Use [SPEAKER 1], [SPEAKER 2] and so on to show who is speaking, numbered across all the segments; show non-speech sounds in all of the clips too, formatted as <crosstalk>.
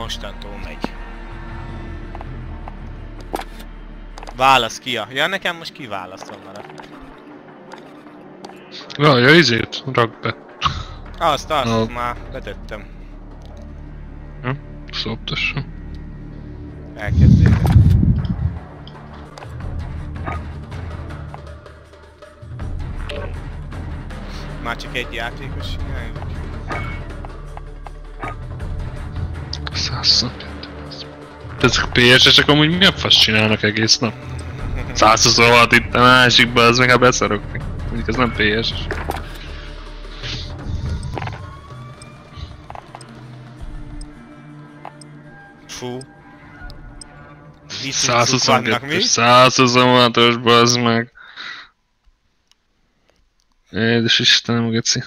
[SPEAKER 1] Mostantól megy. Válasz ki a... Ja, nekem most kiválaszol maradt.
[SPEAKER 2] Várja, izét, rak be.
[SPEAKER 1] Azt, azt,
[SPEAKER 2] No.
[SPEAKER 1] már betettem.
[SPEAKER 2] Szoptassam.
[SPEAKER 1] Elkezdődött. Már csak egy játékos csináljuk.
[SPEAKER 2] Ezek PS-esek amúgy mi a fasz csinálnak egész nap? 126 itt a másikba, az meg a beszarok. Mondjuk ez nem PS-es.
[SPEAKER 1] Fú. Viszont vannak mi?
[SPEAKER 2] 122-es, 126-os, bazd meg. Édes Istenem, geci.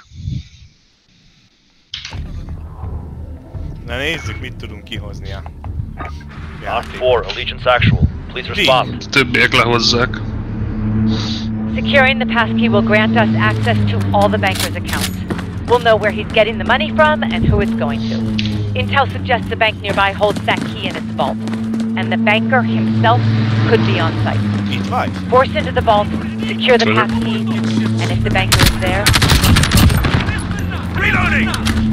[SPEAKER 1] Na nézzük, mit tudunk kihozni a játék.
[SPEAKER 3] 4, Allegiance Actual. Please respond.
[SPEAKER 2] A többiek lehozzák.
[SPEAKER 4] Securing the passkey will grant us access to all the banker's accounts. We'll know where he's getting the money from and who it's going to. Intel suggests the bank nearby holds that key in its vault. And the banker himself could be on site.
[SPEAKER 1] Itt vagy?
[SPEAKER 4] Force into the vault, secure the
[SPEAKER 2] Sure.
[SPEAKER 4] passkey, and if the banker is there,
[SPEAKER 3] I'll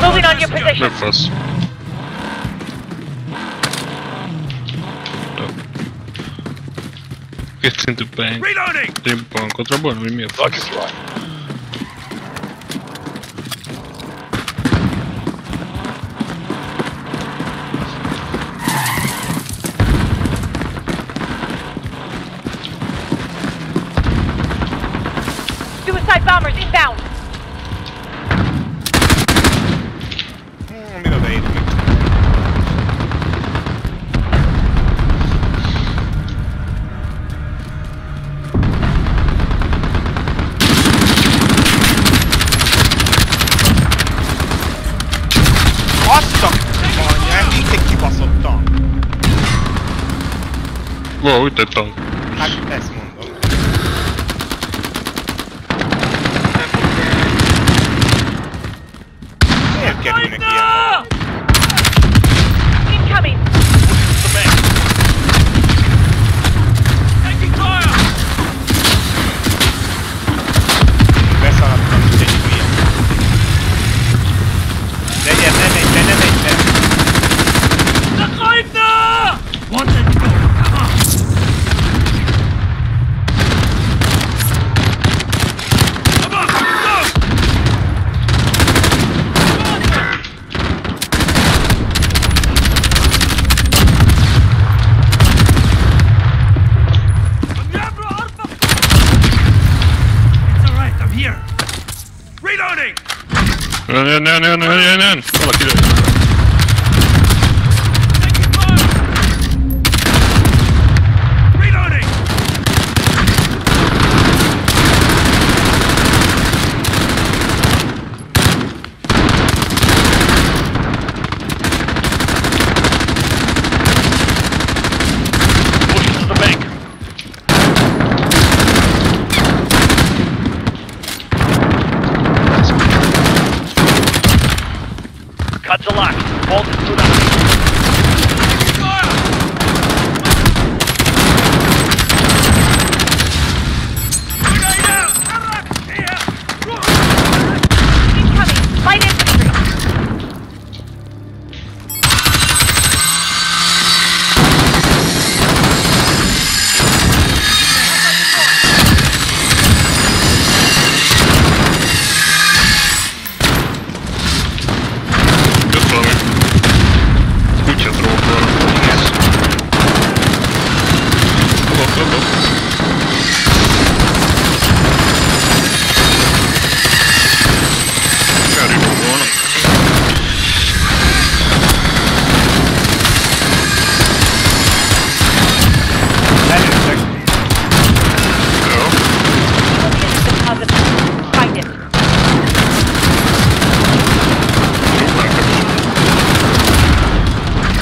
[SPEAKER 4] Moving on your position.
[SPEAKER 2] Memphis. Get into bank.
[SPEAKER 3] Reloading!
[SPEAKER 2] Rimpa on kontraborn, vi är
[SPEAKER 3] med.
[SPEAKER 2] Fuck
[SPEAKER 3] is right. 뭐야
[SPEAKER 4] 됐다. 다
[SPEAKER 2] 됐어.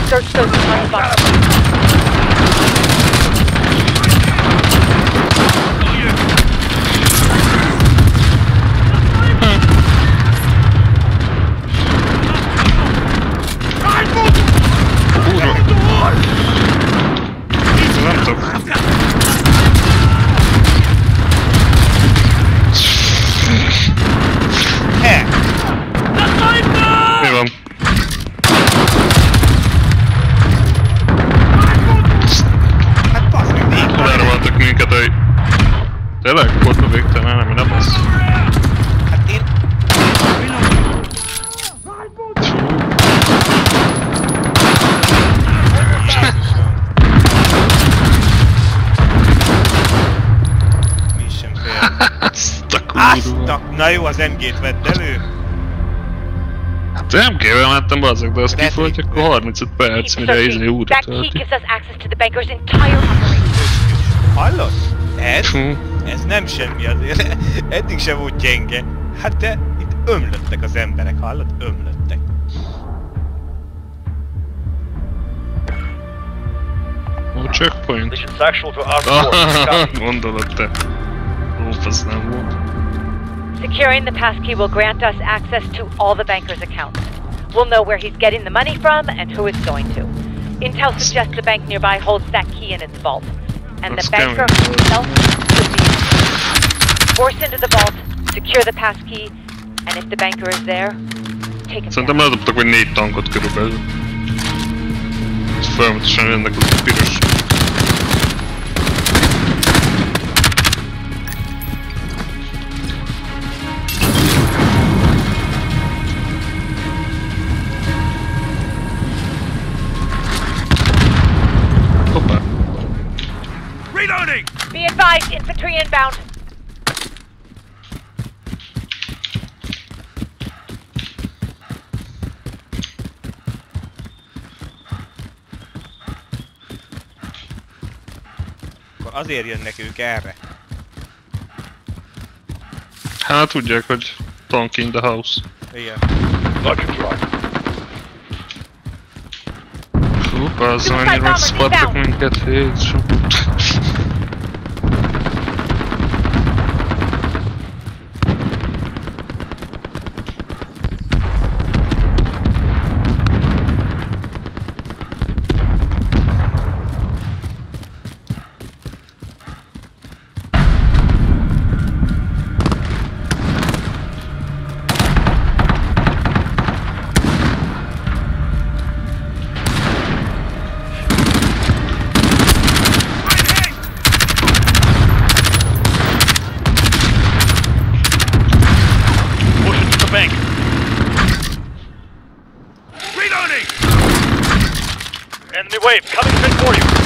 [SPEAKER 4] Search those deposit
[SPEAKER 2] Tényleg? Kurva végtelen, nem, nem az.
[SPEAKER 1] Hát én... Mi sem fél.
[SPEAKER 2] Azt a kurva.
[SPEAKER 1] Na jó, az MG-t vedd elő.
[SPEAKER 2] Hát nem kéve mentem bazzak, de azt
[SPEAKER 1] hogy-
[SPEAKER 2] akkor 35 perc, mire izé
[SPEAKER 4] key
[SPEAKER 2] tölti.
[SPEAKER 1] Hallod? Ez?
[SPEAKER 2] Fú.
[SPEAKER 1] Ez nem semmi azért. <laughs> Eddig sem volt gyenge. Hát de itt ömlöttek az emberek, hallod? Ömlöttek.
[SPEAKER 2] Ó, checkpoint.
[SPEAKER 3] Mission actual to our <laughs> report. Copy.
[SPEAKER 2] Gondolod te. Ó, az nem volt.
[SPEAKER 4] Securing the passkey will grant us access to all the banker's accounts. We'll know where he's getting the money from and who it's going to. Intel suggests the bank nearby holds that key in its vault. And
[SPEAKER 2] That's
[SPEAKER 4] the banker
[SPEAKER 2] coming.
[SPEAKER 4] himself could be. Force into the vault, secure the passkey, and if the banker is there, take him
[SPEAKER 2] Szerintem
[SPEAKER 4] down.
[SPEAKER 2] eldobtak, hogy négy tankot körülbelül. És folyamatosan jönnek a piros. Hoppá.
[SPEAKER 3] Reloading!
[SPEAKER 4] Be advised, infantry inbound.
[SPEAKER 1] Azért jönnek ők erre.
[SPEAKER 2] Hát tudják, hogy tank in the house.
[SPEAKER 1] Igen.
[SPEAKER 3] Roger, drop.
[SPEAKER 2] Hú, az annyira megszpadtak minket, Jézusom.
[SPEAKER 3] Pushing Enemy wave coming straight for you.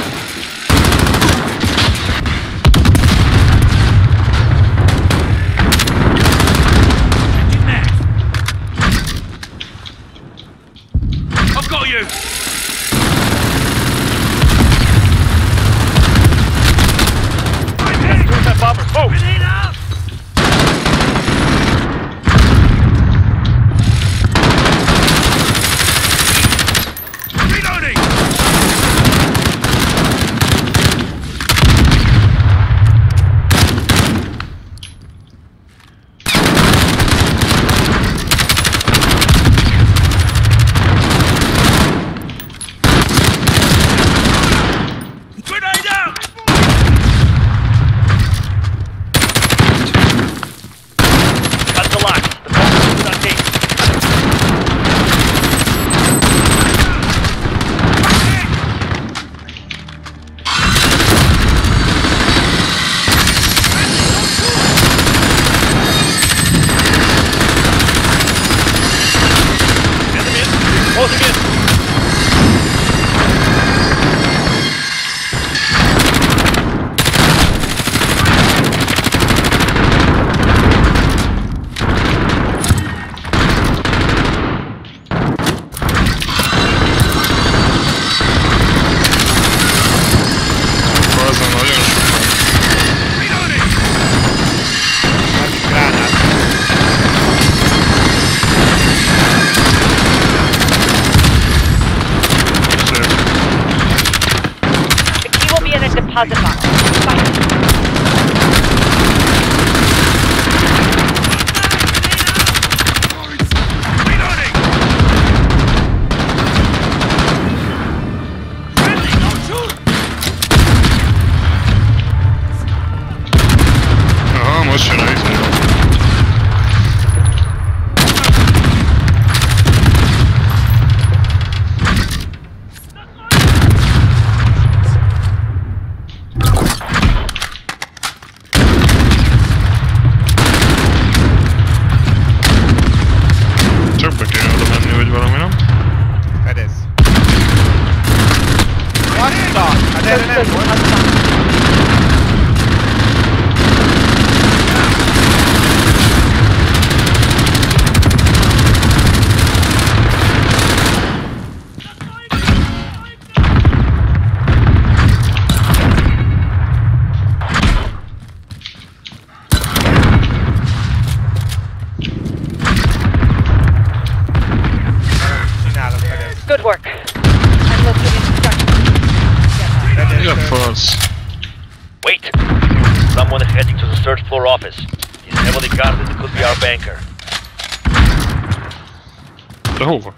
[SPEAKER 1] the.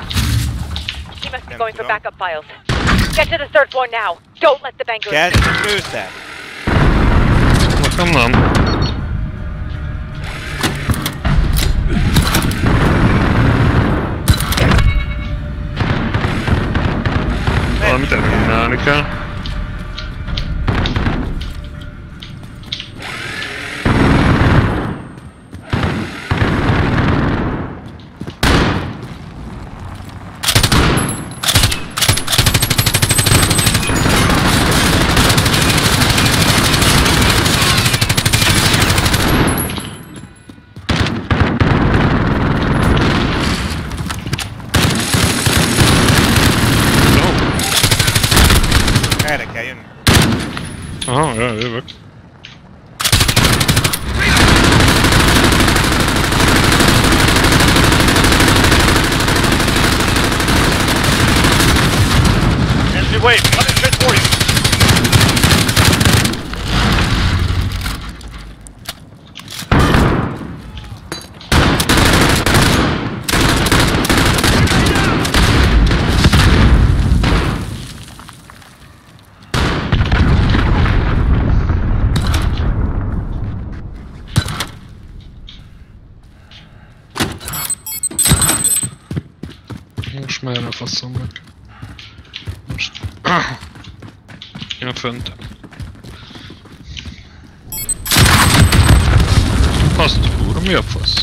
[SPEAKER 4] He must be going for backup files. Get to the third floor now. Don't let the bankers. Get to
[SPEAKER 2] that. Bakalım lan. on? mı tabii? Oh, yeah,
[SPEAKER 3] it
[SPEAKER 2] works.
[SPEAKER 3] Wait, Muszę miarę
[SPEAKER 1] fasomek. Ja
[SPEAKER 2] passa Fast, kurwa, ja fast.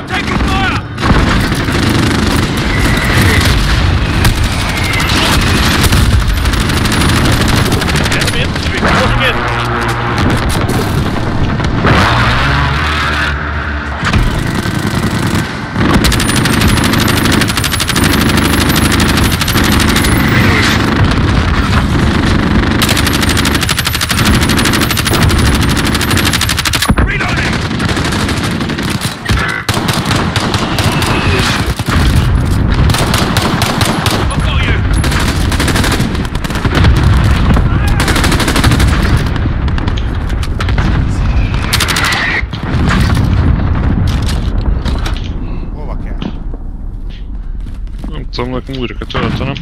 [SPEAKER 2] We're taking
[SPEAKER 1] fire!
[SPEAKER 3] Основной мурик, это
[SPEAKER 2] это
[SPEAKER 1] нам.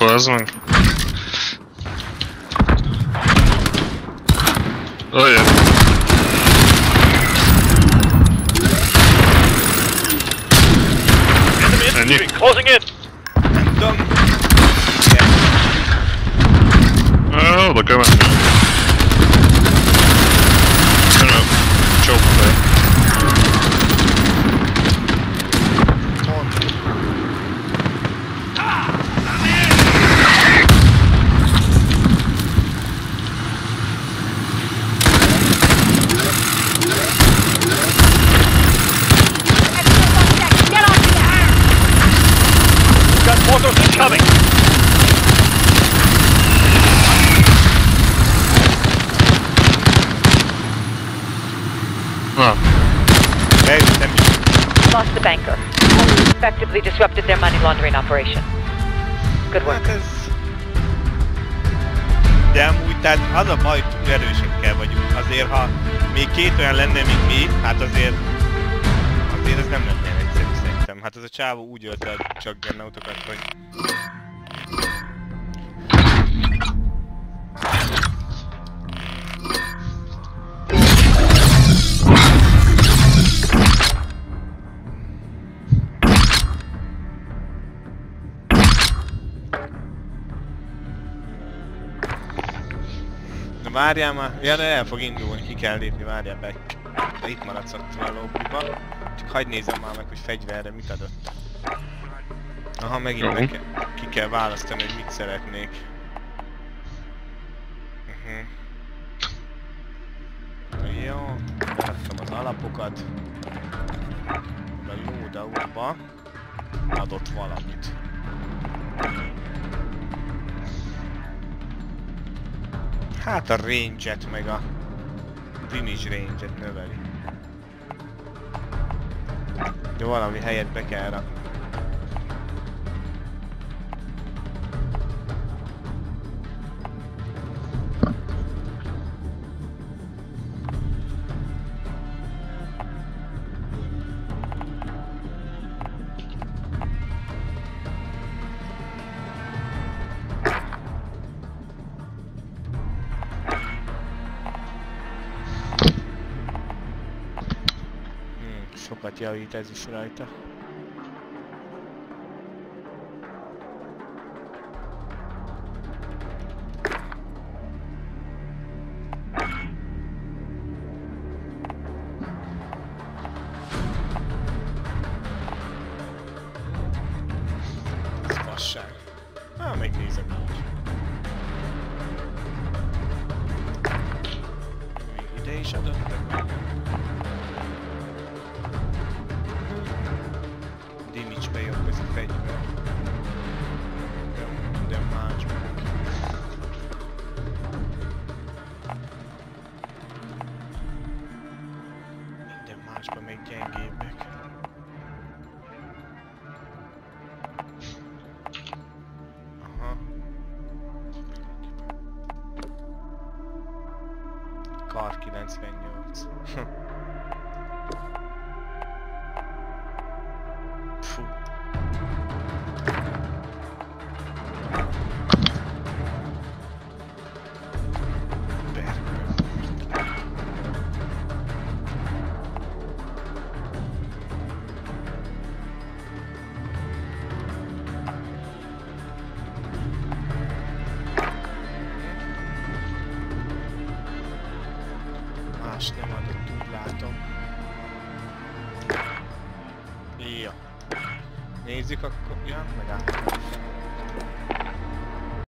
[SPEAKER 1] Базман.
[SPEAKER 4] look over. He's gonna choke there. Money laundering operation. Good work.
[SPEAKER 1] Hát ez... De amúgy, tehát az a baj, túl erősekkel vagyunk. Azért, ha még két olyan lenne, mint mi, hát azért... Azért ez nem lenne egyszerű szerintem. Hát az a csávó úgy ölte a csak gennautokat, hogy... várjál már, ja de el fog indulni, ki kell lépni, várjál be. De itt maradsz ott a lobbyba. Csak hagyd nézem már meg, hogy fegyverre mit adott. Aha, megint
[SPEAKER 2] Jó.
[SPEAKER 1] meg kell, ki kell választani, hogy mit szeretnék. Uh-huh. Jó, beraktam az alapokat. A loadoutba adott valamit. Hát a range-et meg a damage range-et növeli. De valami helyet be kell rakni. Sokat javít ez is rajta. Is adottak aí, ó, depois você pede, velho.